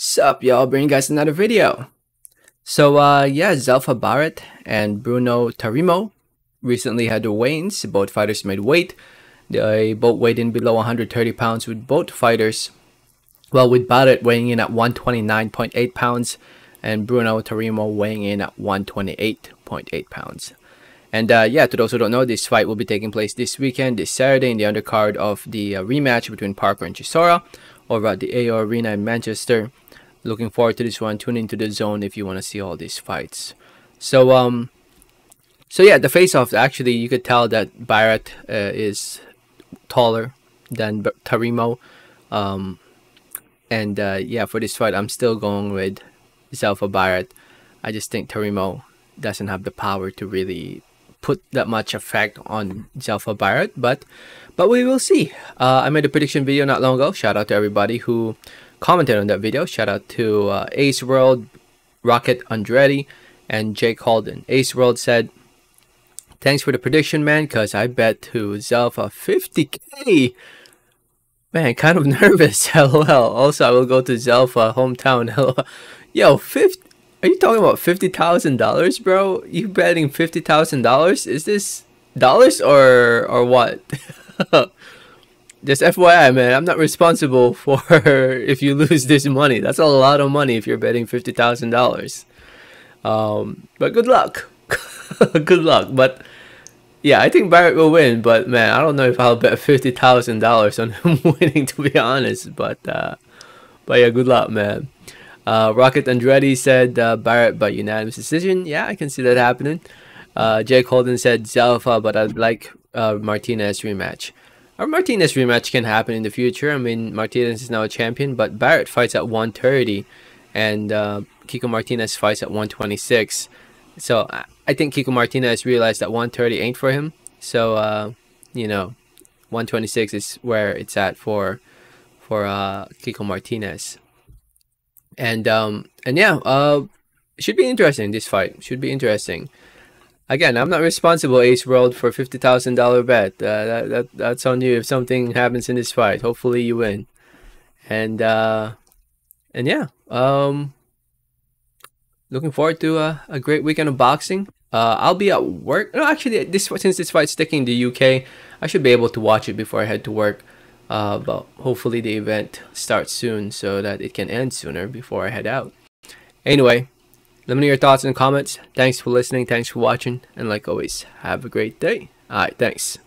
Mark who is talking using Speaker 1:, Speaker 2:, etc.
Speaker 1: Sup y'all, bringing you guys another video. So uh yeah, Zelfa Barrett and Bruno Tarimo recently had their weigh-ins. Both fighters made weight. They both weighed in below 130 pounds with both fighters. Well, with Barrett weighing in at 129.8 pounds and Bruno Tarimo weighing in at 128.8 pounds. And uh, yeah, to those who don't know, this fight will be taking place this weekend, this Saturday, in the undercard of the uh, rematch between Parker and Chisora over at the AO Arena in Manchester looking forward to this one. Tune into DAZN if you want to see all these fights. So um, so yeah, the face-off actually you could tell that Barrett uh, is taller than Tarimo, um, and uh, yeah, for this fight I'm still going with Zelfa Barrett. I just think Tarimo doesn't have the power to really put that much effect on Zelfa Barrett, but but we will see. Uh, I made a prediction video not long ago. Shout out to everybody who commented on that video. Shout out to uh, Ace World, Rocket Andretti, and Jake Holden. Ace World said, Thanks for the prediction, man, because I bet to Zelfa 50k. Man, kind of nervous. LOL. Also, I will go to Zelfa hometown. LOL. Yo, 50. Are you talking about $50,000, bro? You betting $50,000? Is this dollars or or what? just FYI, man, I'm not responsible for if you lose this money. That's a lot of money if you're betting fifty thousand dollars. Um, but good luck, good luck. But yeah, I think Barrett will win. But man, I don't know if I'll bet fifty thousand dollars on him winning. To be honest, but uh, but yeah, good luck, man. Uh, Rocket Andretti said uh, Barrett by unanimous decision. Yeah, I can see that happening. Uh, Jake Holden said Zelfa, but I'd like uh, Martinez rematch. Our Martinez rematch can happen in the future. I mean, Martinez is now a champion, but Barrett fights at 130, and uh, Kiko Martinez fights at 126. So I think Kiko Martinez realized that 130 ain't for him. So uh, you know, 126 is where it's at for for Kiko Martinez. And um, and yeah, uh, should be interesting. This fight should be interesting. Again, I'm not responsible, Ace World, for fifty thousand dollar bet. Uh, that, that that's on you. If something happens in this fight, hopefully you win. And uh, and yeah, um, looking forward to a, a great weekend of boxing. Uh, I'll be at work. No, actually, this since this fight's sticking to the UK, I should be able to watch it before I head to work. Uh, but hopefully the event starts soon so that it can end sooner before I head out. Anyway, let me know your thoughts in the comments. Thanks for listening. Thanks for watching. And like always, have a great day. Alright, thanks.